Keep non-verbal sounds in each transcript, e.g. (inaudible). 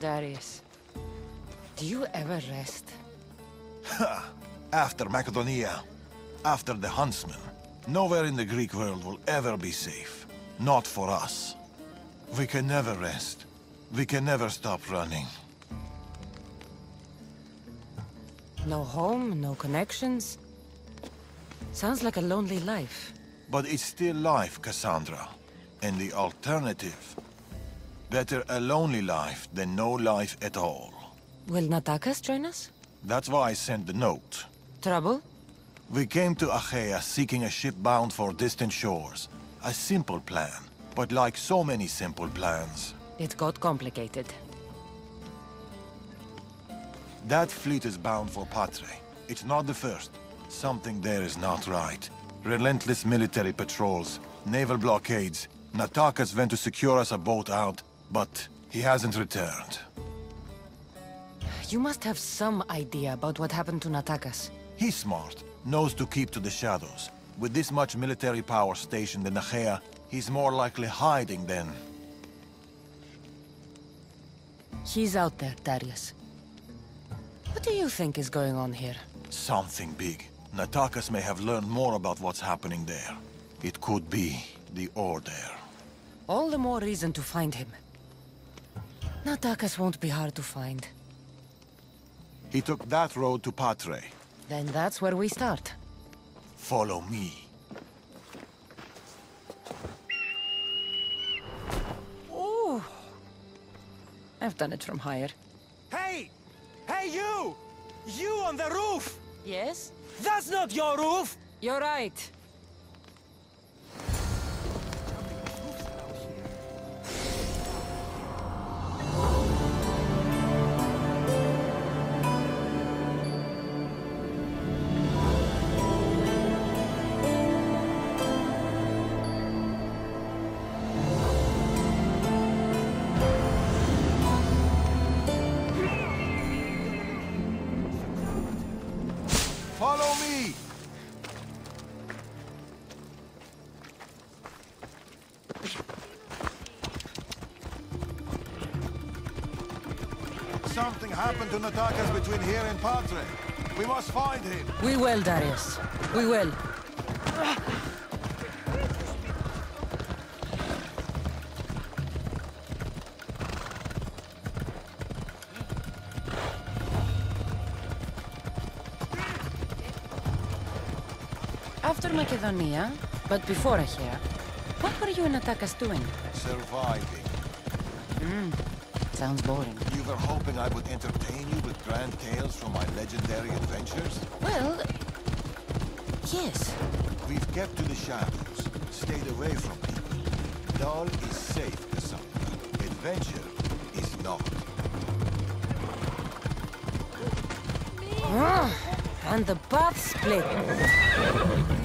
Darius, do you ever rest? After Macedonia, after the Huntsman, nowhere in the Greek world will ever be safe. Not for us. We can never rest. We can never stop running. No home, no connections. Sounds like a lonely life. But it's still life, Cassandra. And the alternative? Better a lonely life than no life at all. Will Natakas join us? That's why I sent the note. Trouble? We came to Achaea seeking a ship bound for distant shores. A simple plan. But like so many simple plans, It got complicated. that fleet is bound for Patre. It's not the first. Something there is not right. Relentless military patrols, naval blockades. Natakas went to secure us a boat out, but he hasn't returned. You must have some idea about what happened to Natakas. He's smart, knows to keep to the shadows. With this much military power stationed in Achaea, he's more likely hiding than... He's out there, Darius. What do you think is going on here? Something big. Natakas may have learned more about what's happening there. It could be the Order. All the more reason to find him. Natakas won't be hard to find. He took that road to Patre. Then that's where we start. Follow me. Ooh. I've done it from higher. Hey! Hey, you! You on the roof! Yes? That's not your roof! You're right. Happened to Natakas between here and Patre. We must find him. We will, Darius. We will. After Macedonia, but before here, what were you and Natakas doing? Surviving. Hmm, sounds boring. Were hoping I would entertain you with grand tales from my legendary adventures? Well, yes. We've kept to the shadows, stayed away from people. Dal is safe, Cassandra. Adventure is not. Ah, and the path split.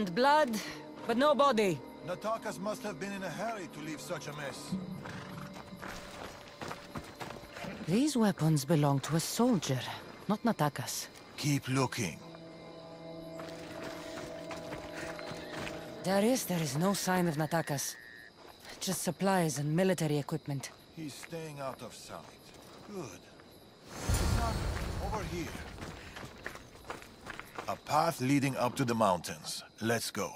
And blood, but no body. Natakas must have been in a hurry to leave such a mess. These weapons belong to a soldier, not Natakas. Keep looking. Darius, there is no sign of Natakas. Just supplies and military equipment. He's staying out of sight. Good. Cassandra, over here. A path leading up to the mountains. Let's go.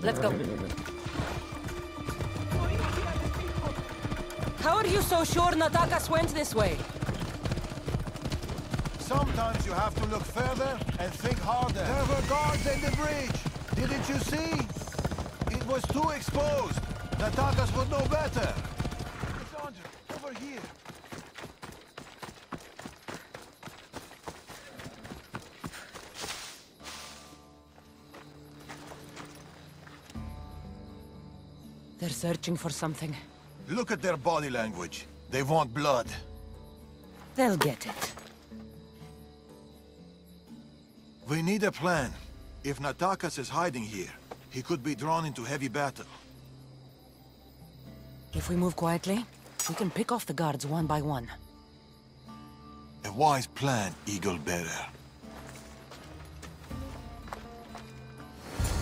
Let's go. How are you so sure Natakas went this way? Sometimes you have to look further and think harder. There were guards at the bridge. Didn't you see? Was too exposed. The Natakas would know better. Cassandra, over here. They're searching for something. Look at their body language. They want blood. They'll get it. We need a plan. If Natakas is hiding here, he could be drawn into heavy battle. If we move quietly, we can pick off the guards one by one. A wise plan, Eagle Bearer.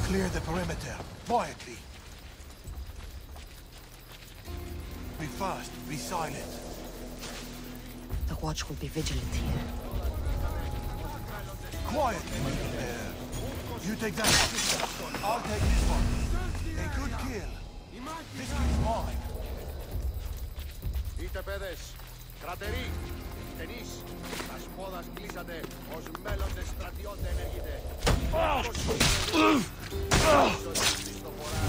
Clear the perimeter, quietly. Be fast, be silent. The watch will be vigilant here. Quietly, Eagle Bearer. You take that one. I'll take this one. A good kill. This kill's mine. Είστε παιδες, κρατεροί, ταινείς, τα σπόδας κλείσατε, ως μέλλοντες στρατιώτε ενεργείτε. στο φορά,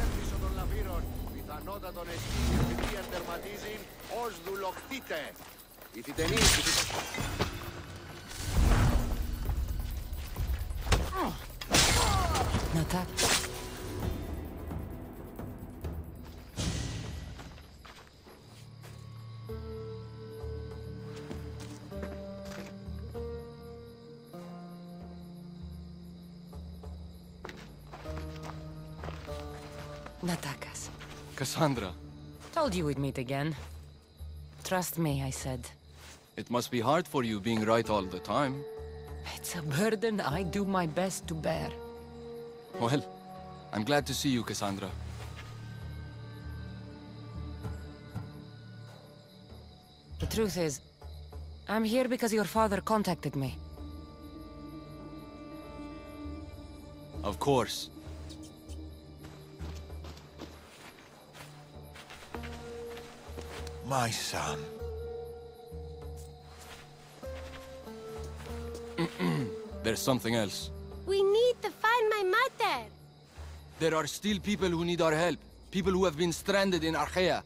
έμφυσο των λαβύρων, πιθανότατον εσείς επειδή εντερματίζει, ως δουλοκτείτε. Οι θητενείς, tak? Natakas. Cassandra. Told you we'd meet again. Trust me, I said. It must be hard for you being right all the time. It's a burden I do my best to bear. Well, I'm glad to see you, Cassandra. The truth is, I'm here because your father contacted me. Of course. My son. (clears throat) There's something else. There are still people who need our help. People who have been stranded in Achaea.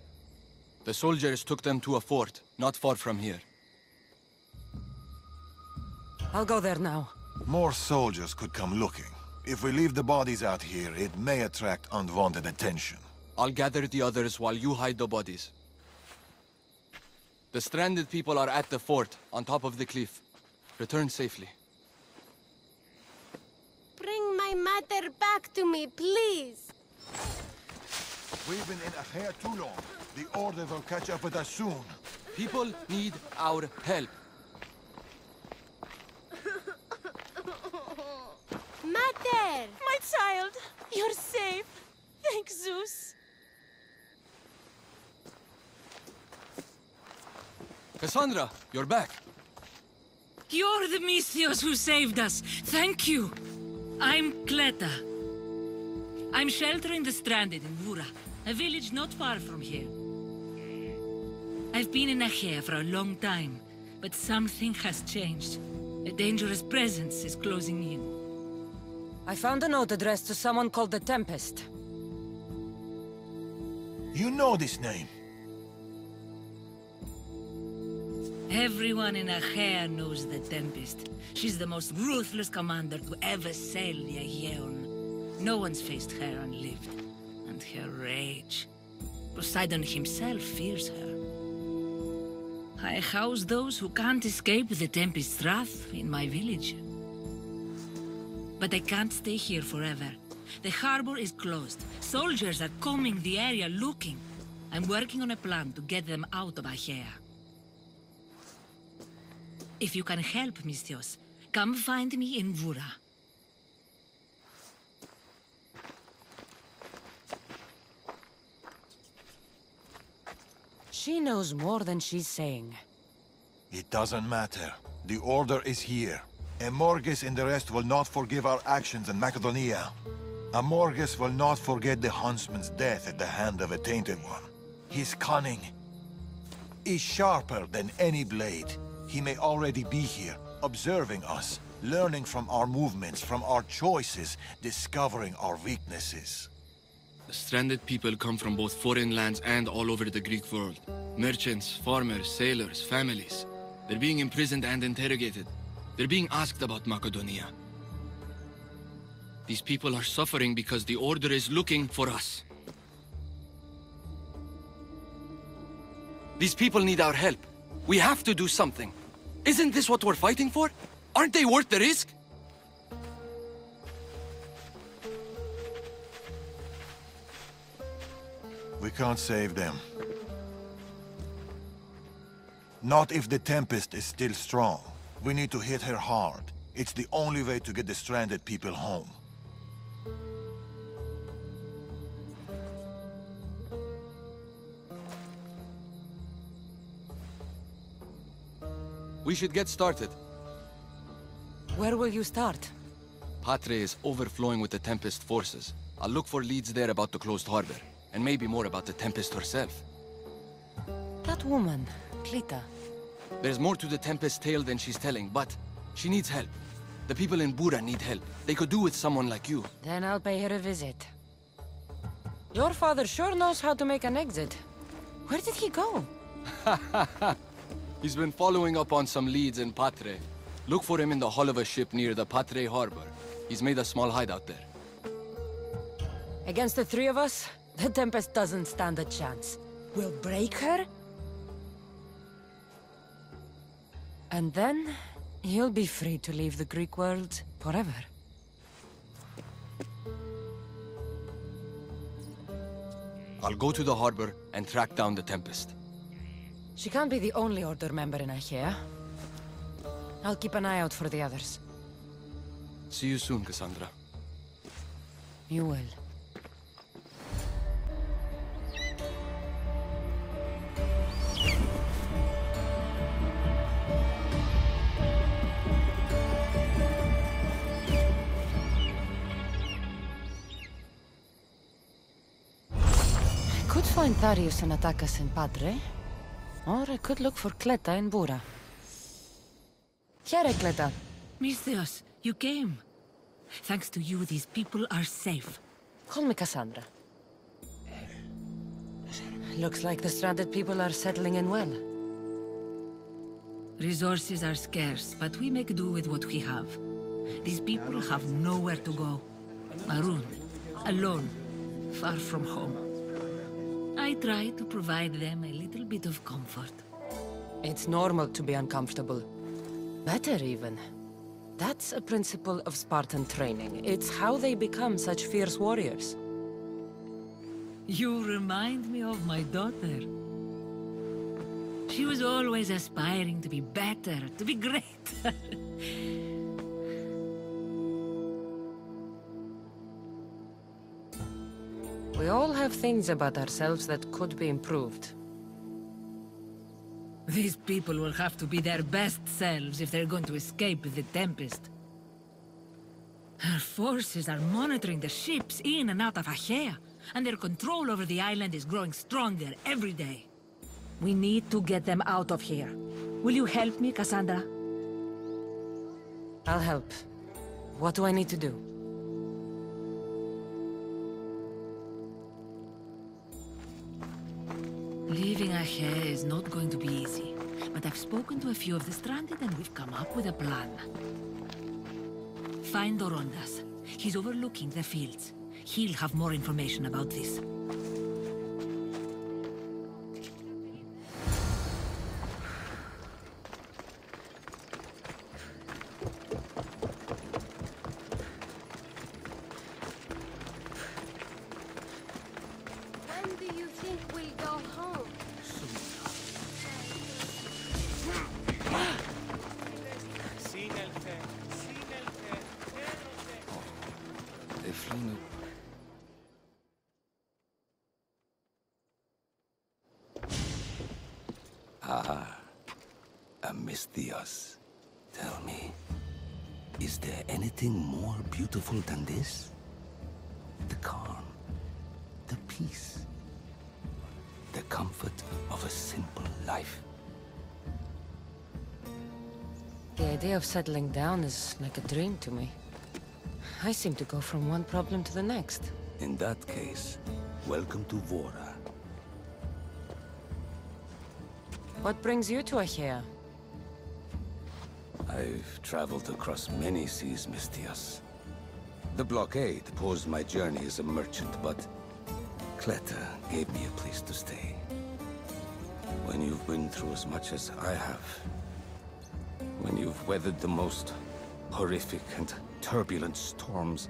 The soldiers took them to a fort, not far from here. I'll go there now. More soldiers could come looking. If we leave the bodies out here, it may attract unwanted attention. I'll gather the others while you hide the bodies. The stranded people are at the fort, on top of the cliff. Return safely. Bring my mother back to me, please. We've been in Achaea too long. The Order will catch up with us soon. People need our help. Mother! My child, you're safe. Thank Zeus. Cassandra, you're back. You're the Misthios who saved us. Thank you. I'm Kleta. I'm sheltering the stranded in Vura, a village not far from here. I've been in Achaea for a long time, but something has changed. A dangerous presence is closing in. I found a note addressed to someone called the Tempest. You know this name. Everyone in Achaea knows the Tempest. She's the most ruthless commander to ever sail the Aegean. No one's faced her and lived. And her rage. Poseidon himself fears her. I house those who can't escape the Tempest's wrath in my village. But I can't stay here forever. The harbor is closed. Soldiers are combing the area looking. I'm working on a plan to get them out of Achaea. If you can help, Misthios, come find me in Vura. She knows more than she's saying. It doesn't matter. The Order is here. Amorges and the rest will not forgive our actions in Macedonia. Amorges will not forget the huntsman's death at the hand of a Tainted One. His cunning is sharper than any blade. He may already be here, observing us, learning from our movements, from our choices, discovering our weaknesses. The stranded people come from both foreign lands and all over the Greek world. Merchants, farmers, sailors, families. They're being imprisoned and interrogated. They're being asked about Macedonia. These people are suffering because the Order is looking for us. These people need our help. We have to do something. Isn't this what we're fighting for? Aren't they worth the risk? We can't save them. Not if the Tempest is still strong. We need to hit her hard. It's the only way to get the stranded people home. We should get started. Where will you start? Patre is overflowing with the Tempest forces. I'll look for leads there about the closed harbor, and maybe more about the Tempest herself. That woman, Kleta. There's more to the Tempest tale than she's telling, but she needs help. The people in Bura need help. They could do with someone like you. Then I'll pay her a visit. Your father sure knows how to make an exit. Where did he go? (laughs) He's been following up on some leads in Patre. Look for him in the hull of a ship near the Patre harbor. He's made a small hideout there. Against the three of us, (laughs) the Tempest doesn't stand a chance. We'll break her. And then, he'll be free to leave the Greek world forever. I'll go to the harbor and track down the Tempest. She can't be the only Order member in Achaea. I'll keep an eye out for the others. See you soon, Cassandra. You will. I could find Darius and Natakas in Patre, or I could look for Cleta in Bura. Here, Cleta. Misthios, you came. Thanks to you, these people are safe. Call me Cassandra. Looks like the stranded people are settling in well. Resources are scarce, but we make do with what we have. These people have nowhere to go. Maroon, alone, far from home. I try to provide them a little bit of comfort. It's normal to be uncomfortable. Better even. That's a principle of Spartan training. It's how they become such fierce warriors. You remind me of my daughter. She was always aspiring to be better, to be great. (laughs) We all have things about ourselves that could be improved. These people will have to be their best selves if they're going to escape the Tempest. Her forces are monitoring the ships in and out of Achaea, and their control over the island is growing stronger every day. We need to get them out of here. Will you help me, Cassandra? I'll help. What do I need to do? Leaving Achaea is not going to be easy, but I've spoken to a few of the stranded and we've come up with a plan. Find Dorondas. He's overlooking the fields. He'll have more information about this. Idea of settling down is like a dream to me. I seem to go from one problem to the next. In that case, welcome to Vora. What brings you to Achaea? I've traveled across many seas, Misthios. The blockade posed my journey as a merchant, but Cleta gave me a place to stay. When you've been through as much as I have, when you've weathered the most horrific and turbulent storms,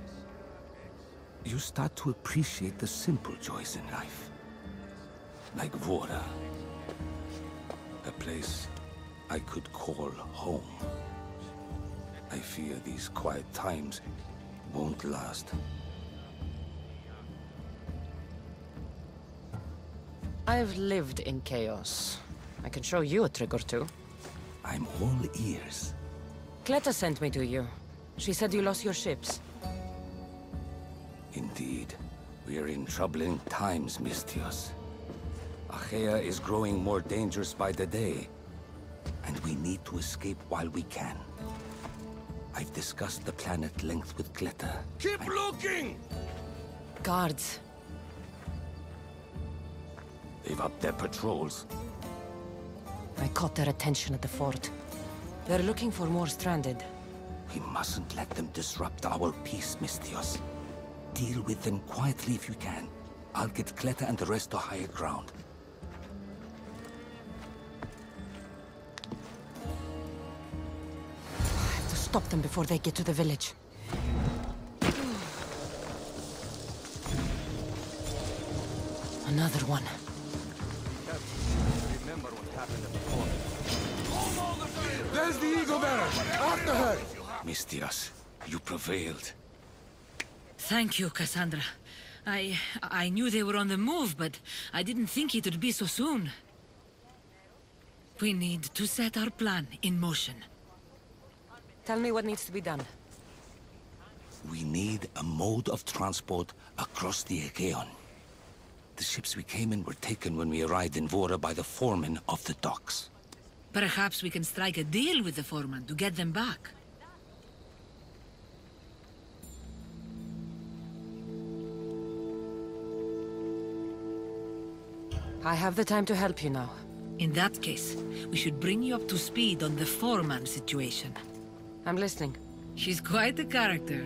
you start to appreciate the simple joys in life. like Vora. A place I could call home. I fear these quiet times won't last. I've lived in chaos. I can show you a trick or two. I'm all ears. Cleta sent me to you. She said you lost your ships. Indeed. We are in troubling times, Misthios. Achaea is growing more dangerous by the day. And we need to escape while we can. I've discussed the plan at length with Cleta. Keep looking! Guards. They've upped their patrols. I caught their attention at the fort. They're looking for more stranded. We mustn't let them disrupt our peace, Misthios. Deal with them quietly if you can. I'll get Cleta and the rest to higher ground. I have to stop them before they get to the village. Another one. There's the Eagle Bearer! After her! Misthios, you prevailed. Thank you, Cassandra. I... I knew they were on the move, but I didn't think it would be so soon. We need to set our plan in motion. Tell me what needs to be done. We need a mode of transport across the Aegean. The ships we came in were taken when we arrived in Vora by the foreman of the docks. Perhaps we can strike a deal with the foreman to get them back. I have the time to help you now. In that case, we should bring you up to speed on the foreman situation. I'm listening. She's quite a character.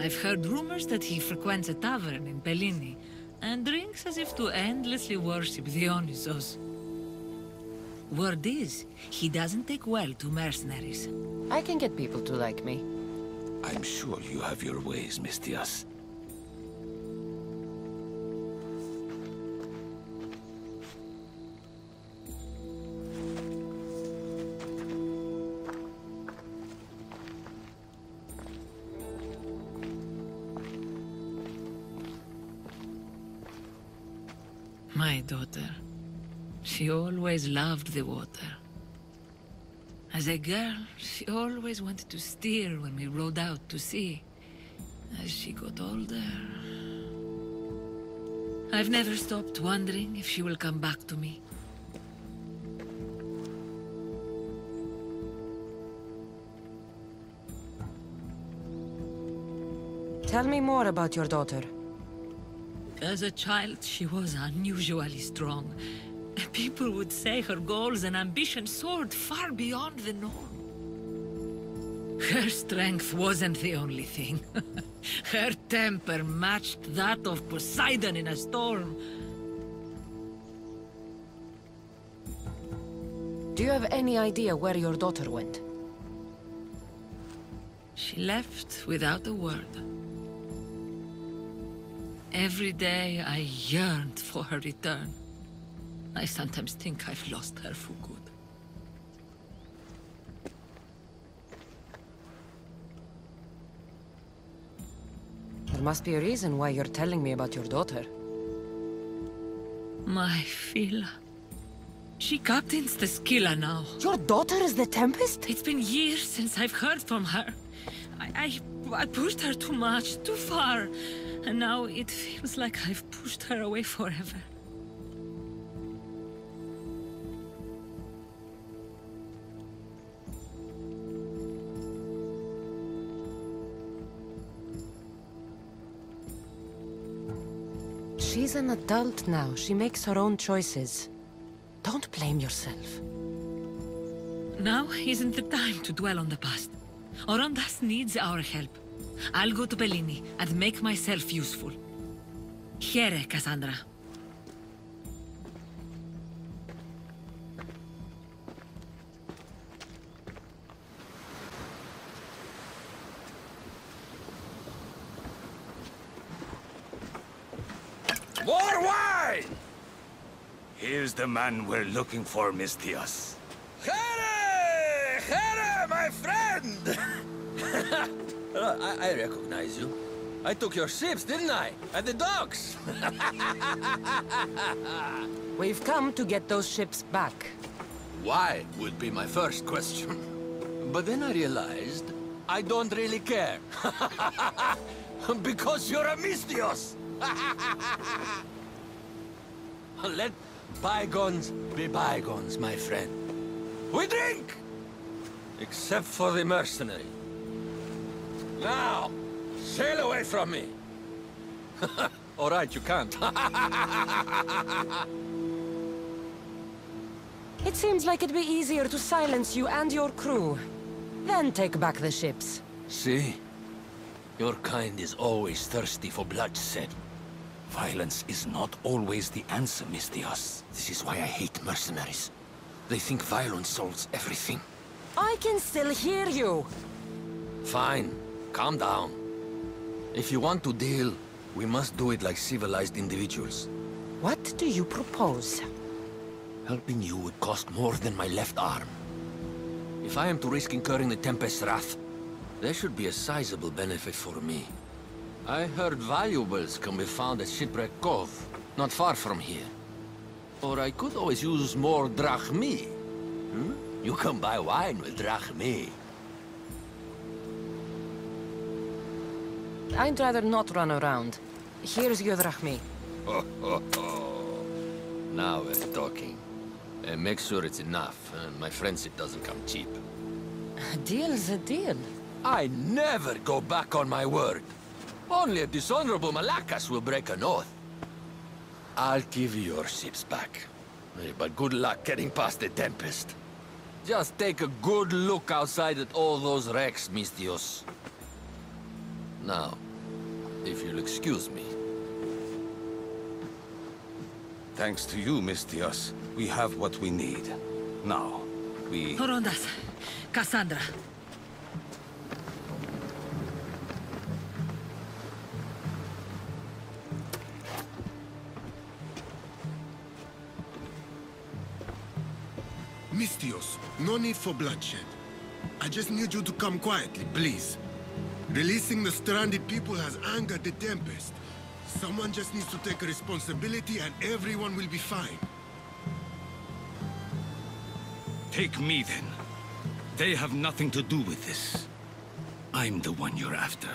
I've heard rumors that he frequents a tavern in Bellini, and drinks as if to endlessly worship Dionysos. Word is, he doesn't take well to mercenaries. I can get people to like me. I'm sure you have your ways, Misthios. My daughter. She always loved the water. As a girl, she always wanted to steer when we rode out to sea. As she got older... I've never stopped wondering if she will come back to me. Tell me more about your daughter. As a child, she was unusually strong. People would say her goals and ambitions soared far beyond the norm. Her strength wasn't the only thing. (laughs) her temper matched that of Poseidon in a storm. Do you have any idea where your daughter went? She left without a word. Every day I yearned for her return. I sometimes think I've lost her for good. There must be a reason why you're telling me about your daughter. My Phila. She captains the Scylla now. Your daughter is the Tempest? It's been years since I've heard from her. I, I, I pushed her too much, too far. And now it feels like I've pushed her away forever. She's an adult now. She makes her own choices. Don't blame yourself. Now isn't the time to dwell on the past. Orondas needs our help. I'll go to Bellini and make myself useful. Here, eh, Cassandra. More wine! Here's the man we're looking for, Misthios. Here! Here, my friend! (laughs) Uh, I, I recognize you. I took your ships, didn't I? At the docks! (laughs) We've come to get those ships back. Why would be my first question. (laughs) But then I realized I don't really care. (laughs) because you're a Misthios! Let bygones be bygones, my friend. We drink! Except for the mercenary. Now, sail away from me! (laughs) All right, you can't. (laughs) It seems like it'd be easier to silence you and your crew. Then take back the ships. See? Your kind is always thirsty for bloodshed. Violence is not always the answer, Misthios. This is why I hate mercenaries. They think violence solves everything. I can still hear you. Fine. Calm down. If you want to deal, we must do it like civilized individuals. What do you propose? Helping you would cost more than my left arm. If I am to risk incurring the Tempest's wrath, there should be a sizable benefit for me. I heard valuables can be found at Shipwreck Cove, not far from here. Or I could always use more drachmi. Hmm? You can buy wine with drachmi. I'd rather not run around. Here's your drachmi. Now we're talking. And make sure it's enough. Uh, my friends, it doesn't come cheap. A deal's a deal. I never go back on my word. Only a dishonorable Malakas will break an oath. I'll give you your ships back. Eh, But good luck getting past the Tempest. Just take a good look outside at all those wrecks, Misthios. Now, if you'll excuse me. Thanks to you, Misthios, we have what we need. Now, we... Horondas, Cassandra. Misthios, no need for bloodshed. I just need you to come quietly, please. Releasing the stranded people has angered the Tempest. Someone just needs to take responsibility and everyone will be fine. Take me, then. They have nothing to do with this. I'm the one you're after.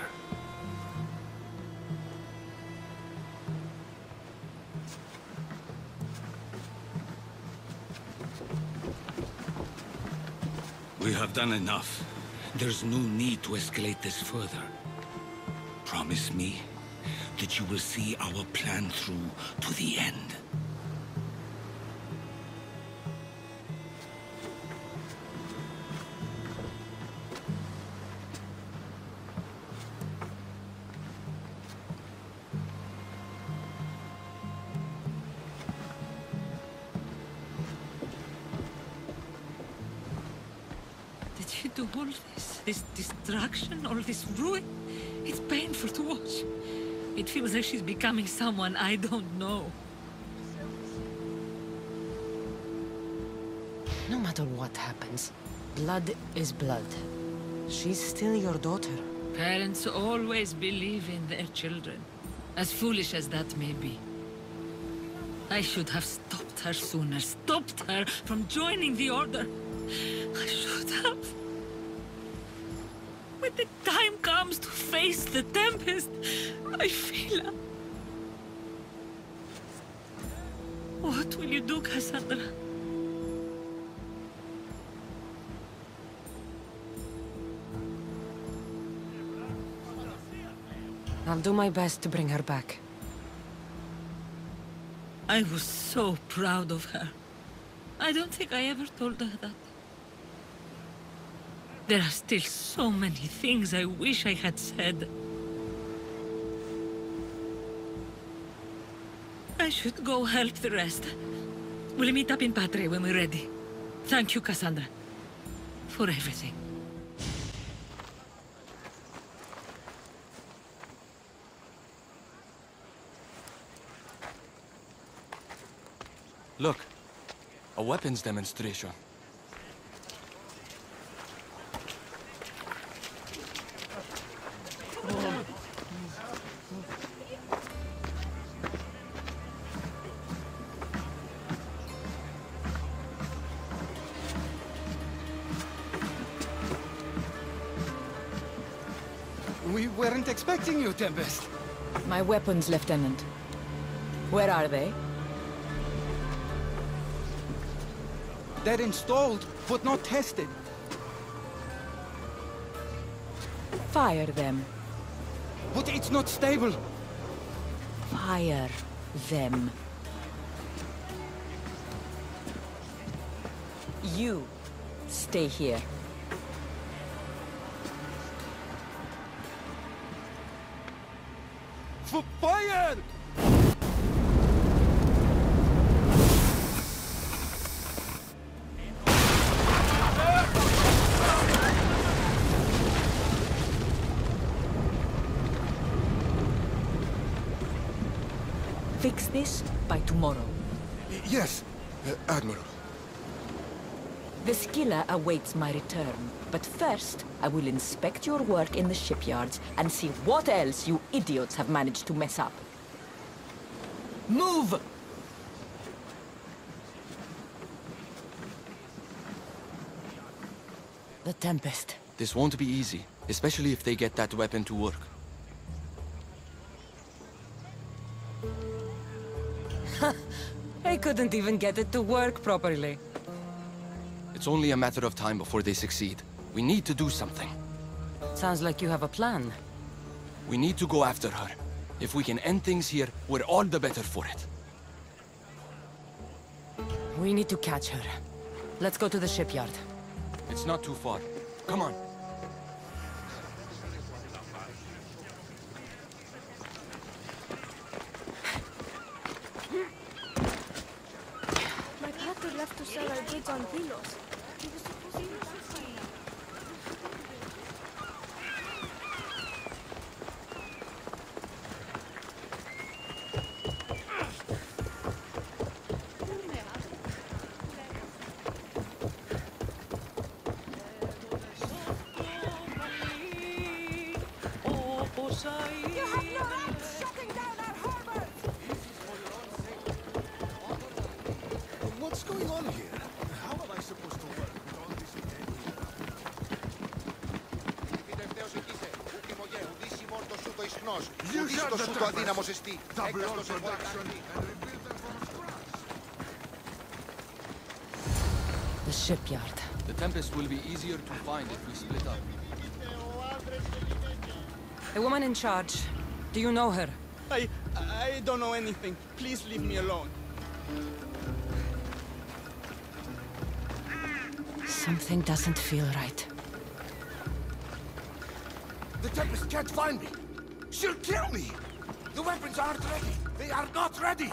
We have done enough. There's no need to escalate this further. Promise me that you will see our plan through to the end. Did you do all this? This destruction, all this ruin? It's painful to watch. It feels like she's becoming someone I don't know. No matter what happens, blood is blood. She's still your daughter. Parents always believe in their children, as foolish as that may be. I should have stopped her sooner, stopped her from joining the Order. Face the Tempest, I feel... What will you do, Cassandra? I'll do my best to bring her back. I was so proud of her. I don't think I ever told her that. There are still so many things I wish I had said. I should go help the rest. We'll meet up in Patre when we're ready. Thank you, Cassandra. For everything. Look, a weapons demonstration. Weren't expecting you, Tempest. My weapons, Lieutenant. Where are they? They're installed, but not tested. Fire them. But it's not stable. Fire them. You stay here. Fix this by tomorrow. Yes, uh, Admiral. Scylla awaits my return. But first, I will inspect your work in the shipyards and see what else you idiots have managed to mess up. Move! The Tempest. This won't be easy, especially if they get that weapon to work. (laughs) I couldn't even get it to work properly. It's only a matter of time before they succeed. We need to do something. Sounds like you have a plan. We need to go after her. If we can end things here, we're all the better for it. We need to catch her. Let's go to the shipyard. It's not too far. Come on. My pater left to sell our goods on Vilos. Tempest. Double all production and rebuild them from scratch. The shipyard. The Tempest will be easier to find if we split up. A woman in charge. Do you know her? I... I don't know anything. Please leave me alone. Something doesn't feel right. The Tempest can't find me. She'll kill me. Aren't ready. They are not ready.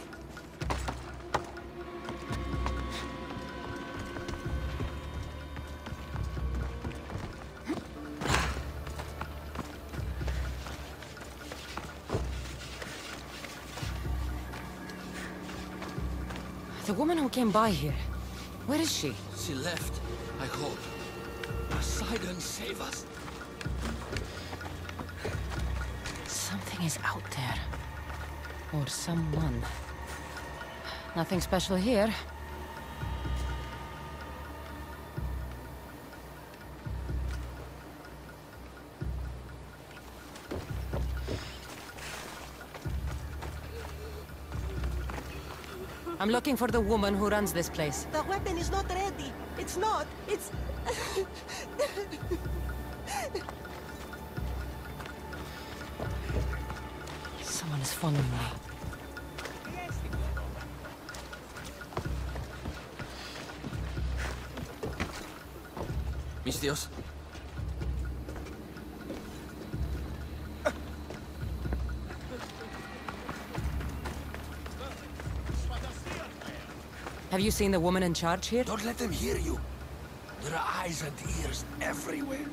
The woman who came by here. Where is she? She left, I hope. Poseidon save us. Something is out there. Or someone. Nothing special here. I'm looking for the woman who runs this place. The weapon is not ready. It's not. It's... Someone is following me. Misthios? Have you seen the woman in charge here? Don't let them hear you. There are eyes and ears everywhere.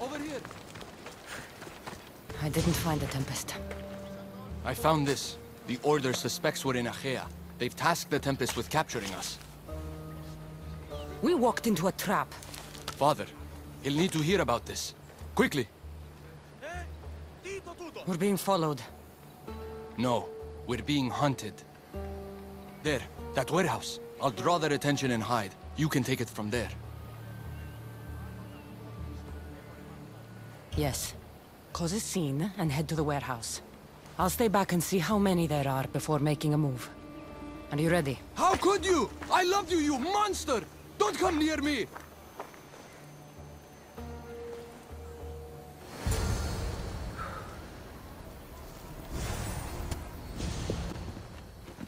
over here. I didn't find the Tempest. I found this. The Order suspects we're in Achaea. They've tasked the Tempest with capturing us. We walked into a trap. Father, he'll need to hear about this. Quickly! We're being followed. No, we're being hunted. There, that warehouse. I'll draw their attention and hide. You can take it from there. Yes. Cause a scene and head to the warehouse. I'll stay back and see how many there are before making a move. Are you ready? How could you? I loved you, you monster! Don't come near me!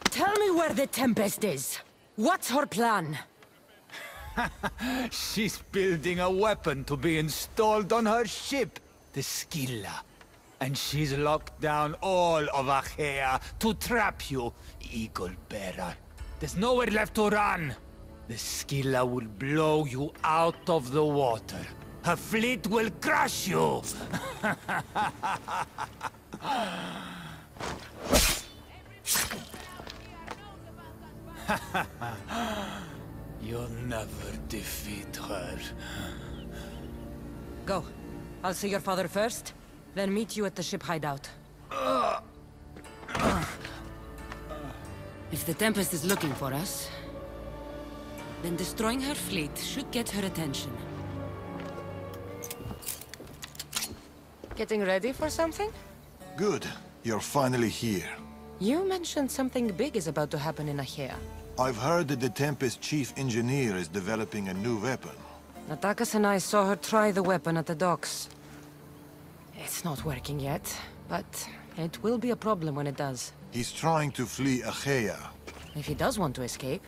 Tell me where the Tempest is. What's her plan? (laughs) She's building a weapon to be installed on her ship, the Scylla. And she's locked down all of Achaea to trap you, Eagle Bearer. There's nowhere left to run. The Scylla will blow you out of the water. Her fleet will crush you! (laughs) You'll never defeat her. Go. I'll see your father first, then meet you at the ship hideout. If the Tempest is looking for us, then destroying her fleet should get her attention. Getting ready for something? Good. You're finally here. You mentioned something big is about to happen in Achaea. I've heard that the Tempest chief engineer is developing a new weapon. Natakas and I saw her try the weapon at the docks. It's not working yet, but it will be a problem when it does. He's trying to flee Achaea. If he does want to escape,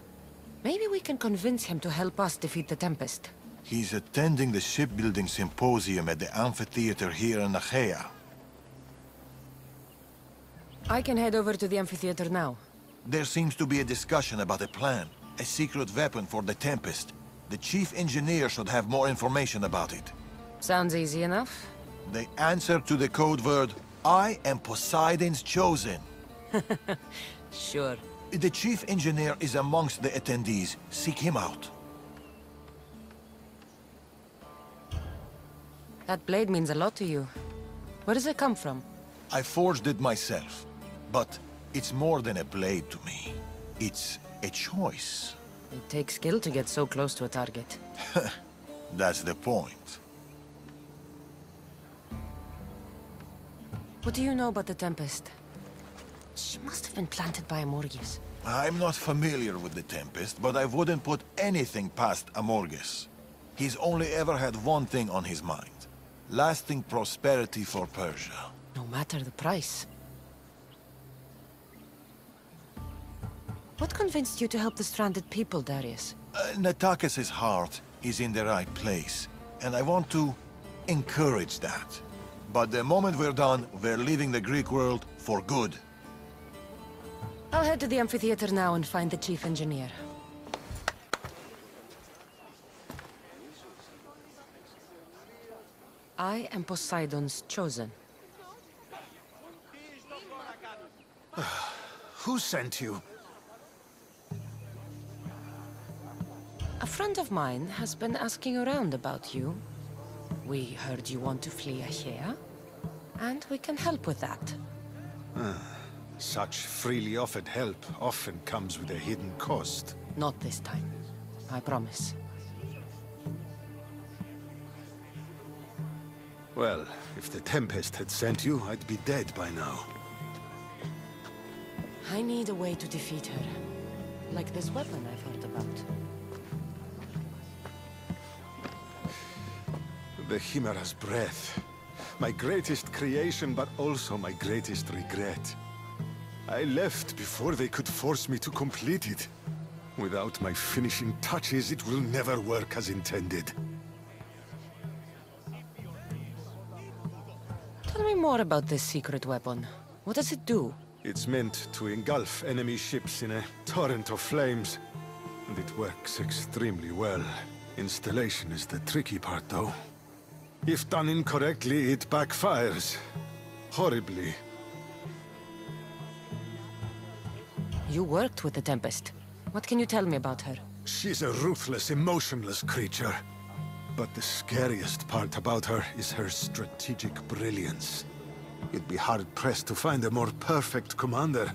maybe we can convince him to help us defeat the Tempest. He's attending the shipbuilding symposium at the amphitheater here in Achaea. I can head over to the amphitheater now. There seems to be a discussion about a plan. A secret weapon for the Tempest. The chief engineer should have more information about it. Sounds easy enough. The answer to the code word, I am Poseidon's chosen. (laughs) Sure. The chief engineer is amongst the attendees. Seek him out. That blade means a lot to you. Where does it come from? I forged it myself. But it's more than a blade to me. It's a choice. It takes skill to get so close to a target. (laughs) That's the point. What do you know about the Tempest? She must have been planted by Amorges. I'm not familiar with the Tempest, but I wouldn't put anything past Amorges. He's only ever had one thing on his mind. Lasting prosperity for Persia. No matter the price. What convinced you to help the stranded people, Darius? Uh, Natakas' heart is in the right place, and I want to encourage that. But the moment we're done, we're leaving the Greek world for good. I'll head to the amphitheater now and find the chief engineer. I am Poseidon's chosen. (sighs) Who sent you? A friend of mine has been asking around about you. We heard you want to flee Achaea, and we can help with that. Ah, Such freely offered help often comes with a hidden cost. Not this time. I promise. Well, if the Tempest had sent you, I'd be dead by now. I need a way to defeat her. Like this weapon I've heard about. The Chimera's breath. My greatest creation, but also my greatest regret. I left before they could force me to complete it. Without my finishing touches, it will never work as intended. Tell me more about this secret weapon. What does it do? It's meant to engulf enemy ships in a torrent of flames. And it works extremely well. Installation is the tricky part, though. If done incorrectly, it backfires. Horribly. You worked with the Tempest. What can you tell me about her? She's a ruthless, emotionless creature. But the scariest part about her is her strategic brilliance. You'd be hard-pressed to find a more perfect commander.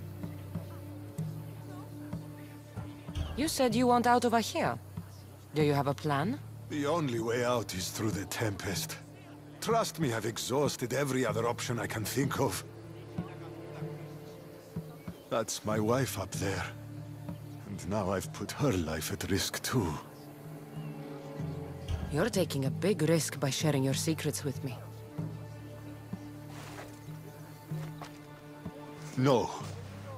You said you want out of here. Do you have a plan? The only way out is through the Tempest. Trust me, I've exhausted every other option I can think of. That's my wife up there. And now I've put her life at risk too. You're taking a big risk by sharing your secrets with me. No.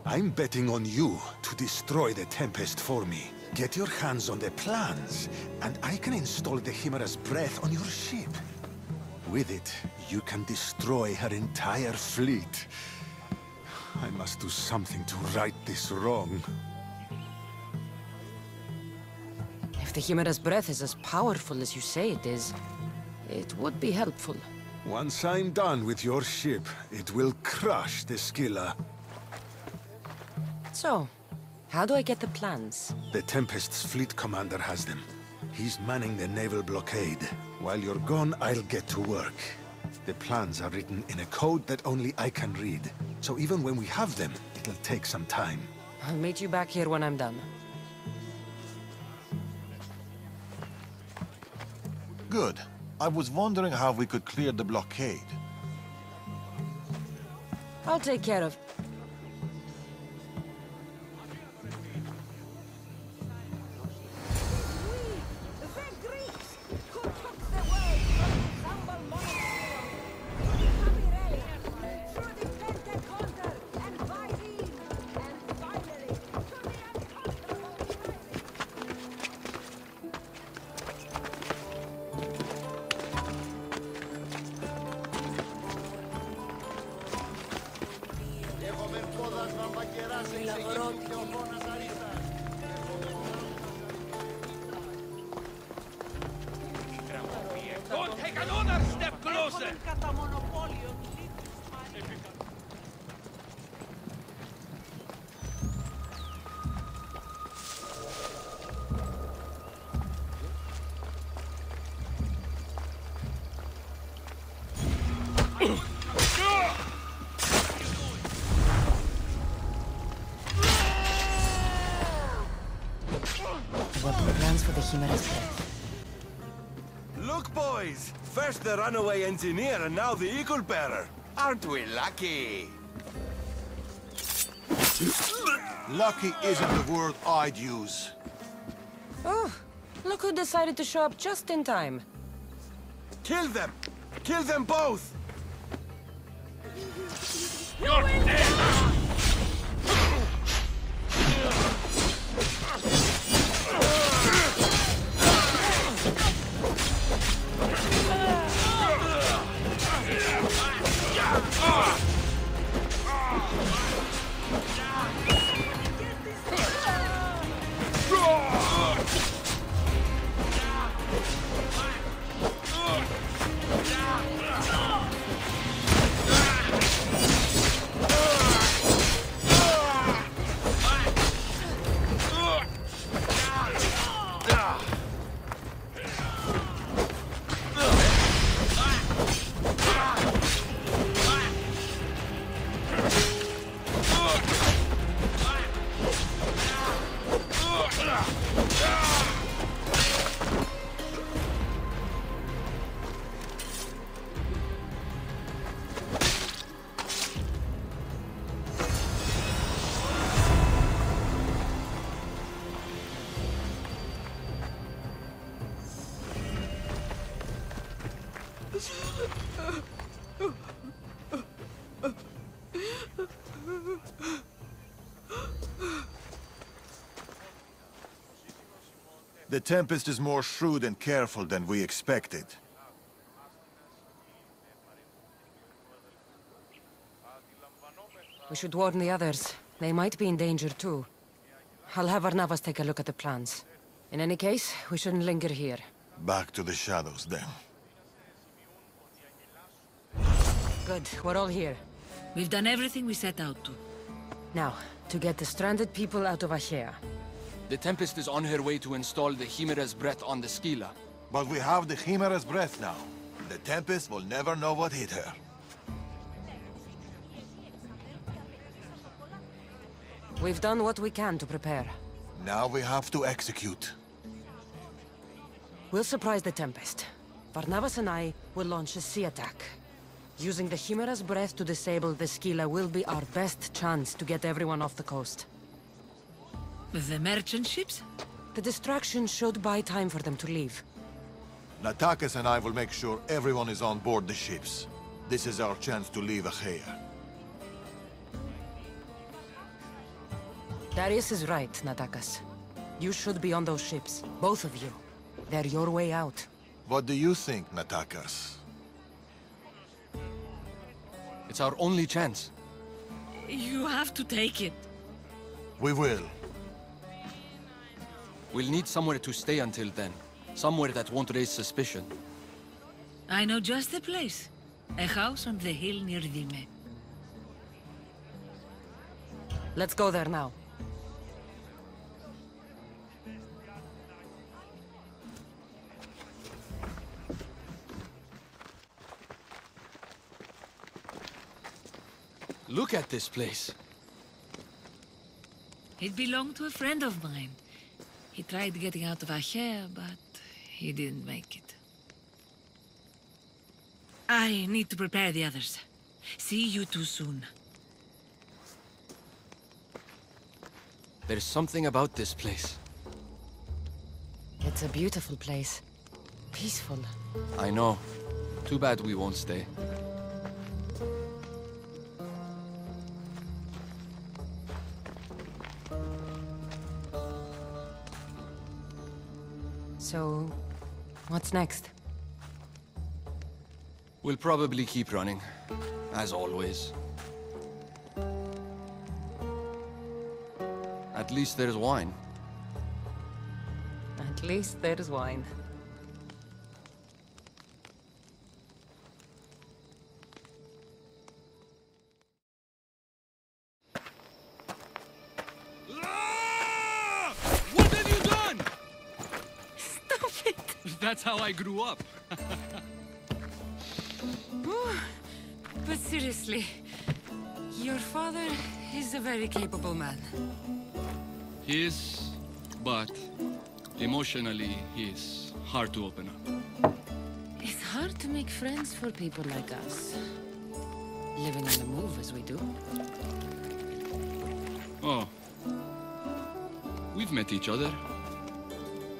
I'm betting on you to destroy the Tempest for me. Get your hands on the plans, and I can install the Chimera's breath on your ship. With it, you can destroy her entire fleet. I must do something to right this wrong. If the Chimera's breath is as powerful as you say it is, it would be helpful. Once I'm done with your ship, it will crush the Scylla. So, how do I get the plans? The Tempest's fleet commander has them. He's manning the naval blockade. While you're gone, I'll get to work. The plans are written in a code that only I can read. So even when we have them, it'll take some time. I'll meet you back here when I'm done. Good. I was wondering how we could clear the blockade. I'll take care of... the plans for the Chimera's breath? Look, boys! First the runaway engineer and now the Eagle Bearer. Aren't we lucky? Lucky isn't the word I'd use. Oh, look who decided to show up just in time. Kill them! Kill them both! You're dead! Tempest is more shrewd and careful than we expected. We should warn the others. They might be in danger too. I'll have Barnabas take a look at the plans. In any case, we shouldn't linger here. Back to the shadows, then. Good, we're all here. We've done everything we set out to. Now, to get the stranded people out of Achaea. The Tempest is on her way to install the Chimera's breath on the Scylla. But we have the Chimera's breath now. The Tempest will never know what hit her. We've done what we can to prepare. Now we have to execute. We'll surprise the Tempest. Barnabas and I will launch a sea attack. Using the Chimera's breath to disable the Scylla will be our best chance to get everyone off the coast. The merchant ships? The distraction should buy time for them to leave. Natakas and I will make sure everyone is on board the ships. This is our chance to leave Achaea. Darius is right, Natakas. You should be on those ships. Both of you. They're your way out. What do you think, Natakas? It's our only chance. You have to take it. We will. We'll need somewhere to stay until then. Somewhere that won't raise suspicion. I know just the place. A house on the hill near Dyme. Let's go there now. Look at this place. It belonged to a friend of mine. He tried getting out of Achaea, but he didn't make it. I need to prepare the others. See you too soon. There's something about this place. It's a beautiful place. Peaceful. I know. Too bad we won't stay. What's next? We'll probably keep running, as always. At least there's wine. At least there's wine. How I grew up. (laughs) But seriously, your father is a very capable man. He is, but emotionally, he is hard to open up. It's hard to make friends for people like us. Living on the move as we do. Oh. We've met each other.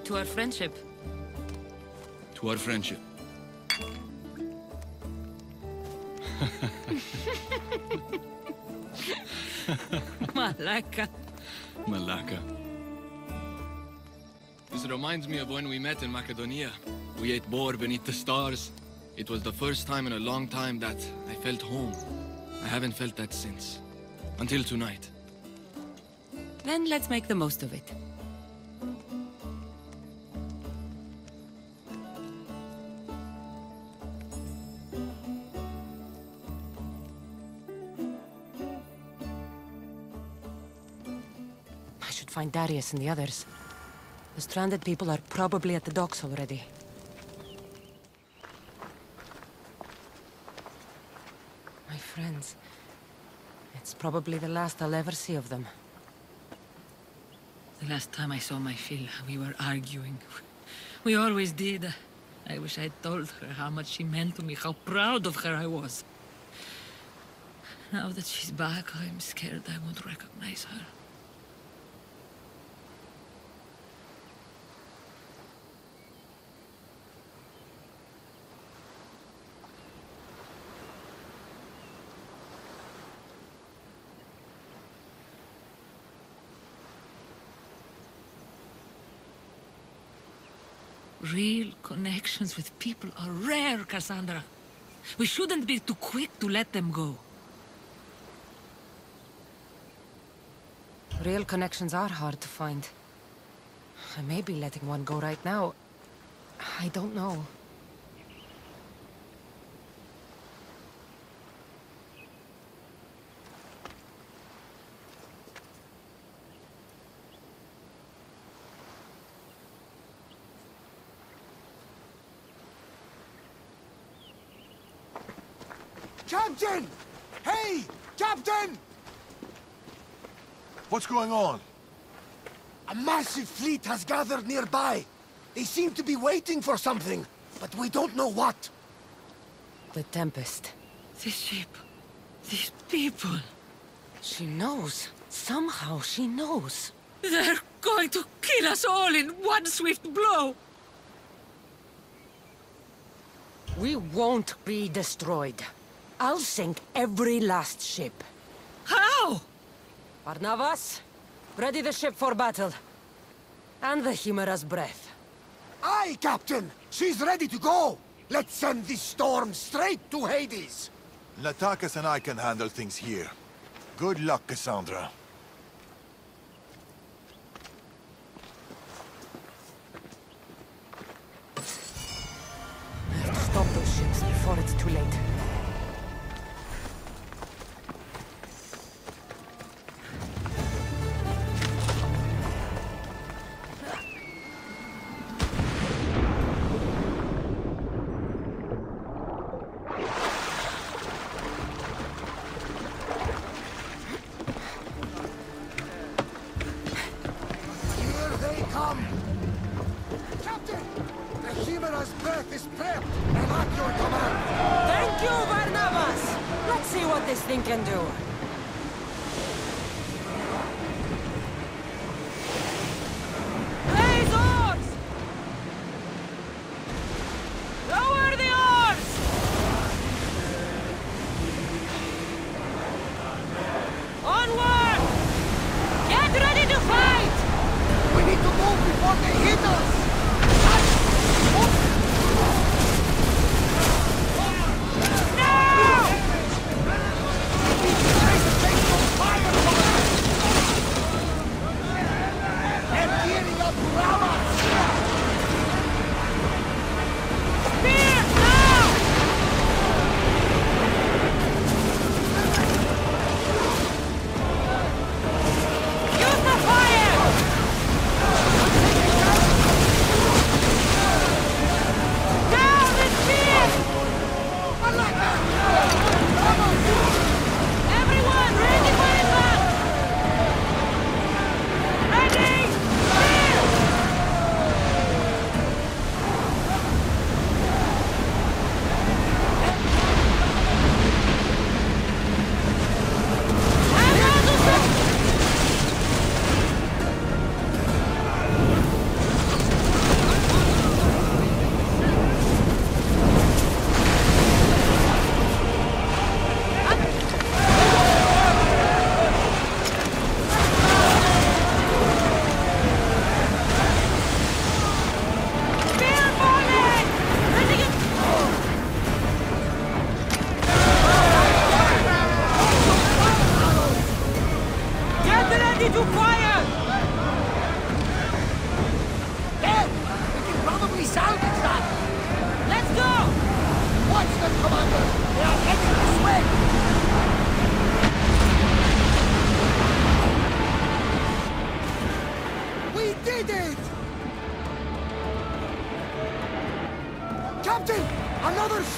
To our friendship. To our friendship. (laughs) Malaka. Malaka. This reminds me of when we met in Macedonia. We ate boar beneath the stars. It was the first time in a long time that I felt home. I haven't felt that since. Until tonight. Then let's make the most of it. Find Darius and the others. The stranded people are probably at the docks already. My friends. It's probably the last I'll ever see of them. The last time I saw my Phil, we were arguing. We always did. I wish I'd told her how much she meant to me, how proud of her I was. Now that she's back, I'm scared I won't recognize her. Real connections with people are rare, Cassandra. We shouldn't be too quick to let them go. Real connections are hard to find. I may be letting one go right now. I don't know. Captain! Hey! Captain! What's going on? A massive fleet has gathered nearby. They seem to be waiting for something, but we don't know what. The Tempest. This ship. These people. She knows. Somehow she knows. They're going to kill us all in one swift blow. We won't be destroyed. I'll sink every last ship. How? Barnabas, ready the ship for battle. And the Chimera's breath. Aye, Captain! She's ready to go! Let's send this storm straight to Hades! Natakas and I can handle things here. Good luck, Cassandra.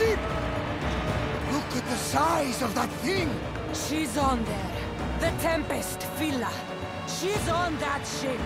Ship! Look at the size of that thing! She's on there. The Tempest, Phila. She's on that ship.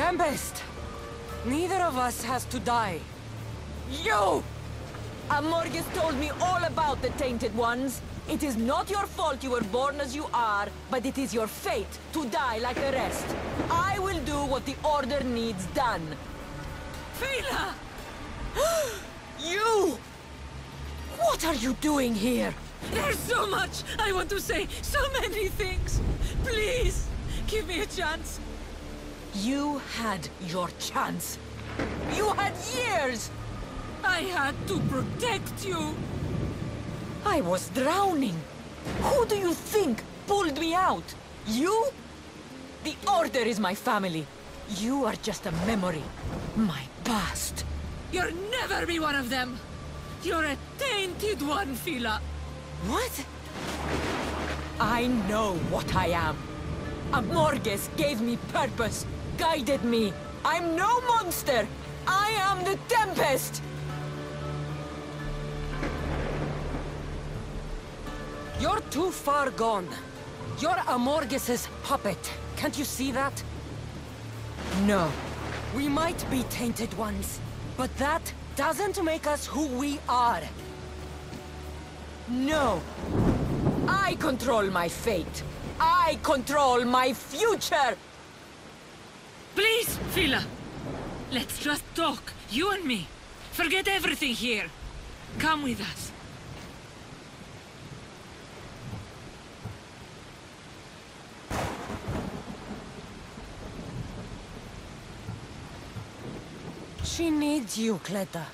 Tempest! Neither of us has to die. You! Amorges told me all about the Tainted Ones. It is not your fault you were born as you are, but it is your fate to die like the rest. I will do what the Order needs done. Phila! (gasps) you! What are you doing here? There's so much I want to say, so many things. Please, give me a chance. You had your chance. You had years! I had to protect you. I was drowning. Who do you think pulled me out? You? The Order is my family. You are just a memory. My past. You'll never be one of them. You're a tainted one, Phila. What? I know what I am. Amorges gave me purpose, guided me. I'm no monster. I am the Tempest. You're too far gone. You're Amorges's puppet. Can't you see that? No. We might be tainted ones, but that doesn't make us who we are. No. I control my fate. I control my future! Please, Phila. Let's just talk, you and me. Forget everything here. Come with us. She needs you, Kleta.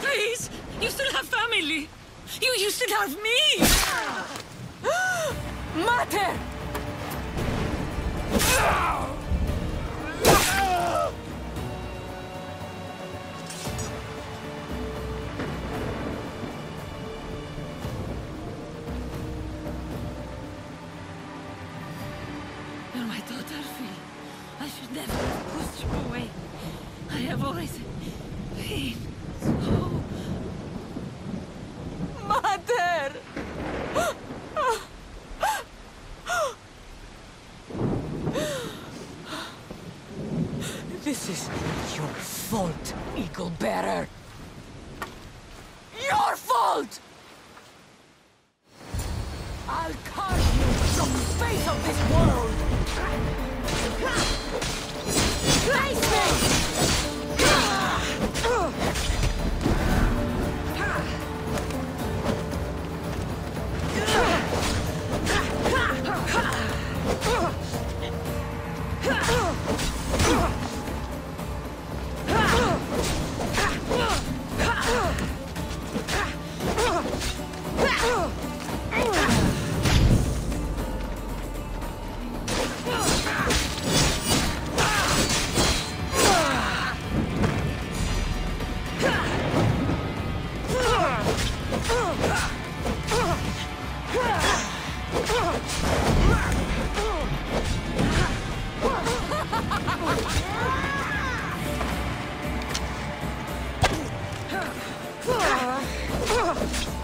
Please! You still have family! You, you still have me! (gasps) Mater! Ah! They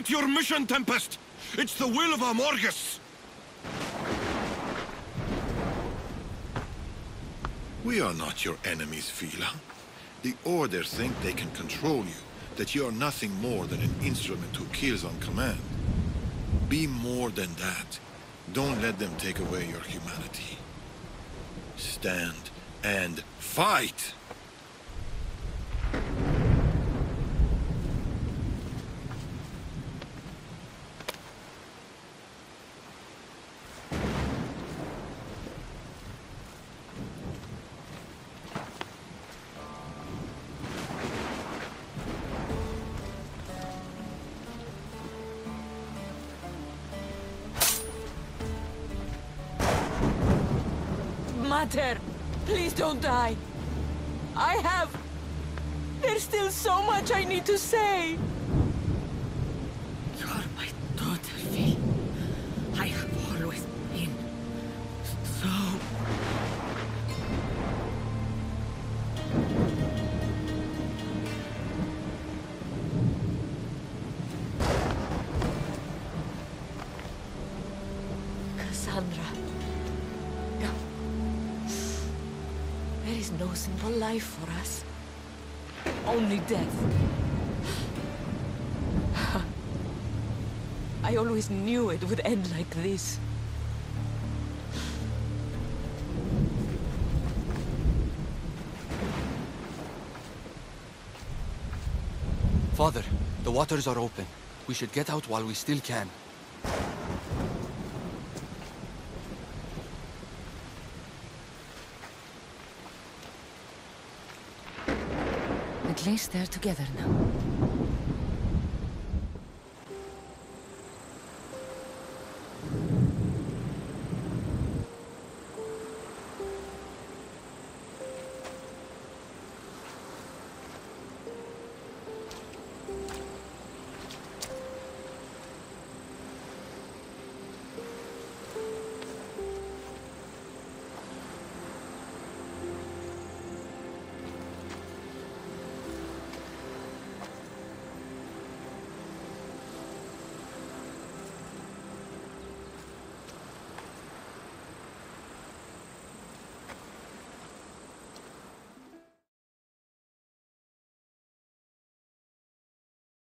Complete your mission, Tempest! It's the will of Amorges! We are not your enemies, Phila. The Order think they can control you, that you are nothing more than an instrument who kills on command. Be more than that. Don't let them take away your humanity. Stand and fight! Please don't die. I have... There's still so much I need to say. Death. (sighs) I always knew it would end like this. Father, the waters are open. We should get out while we still can. At least they're together now.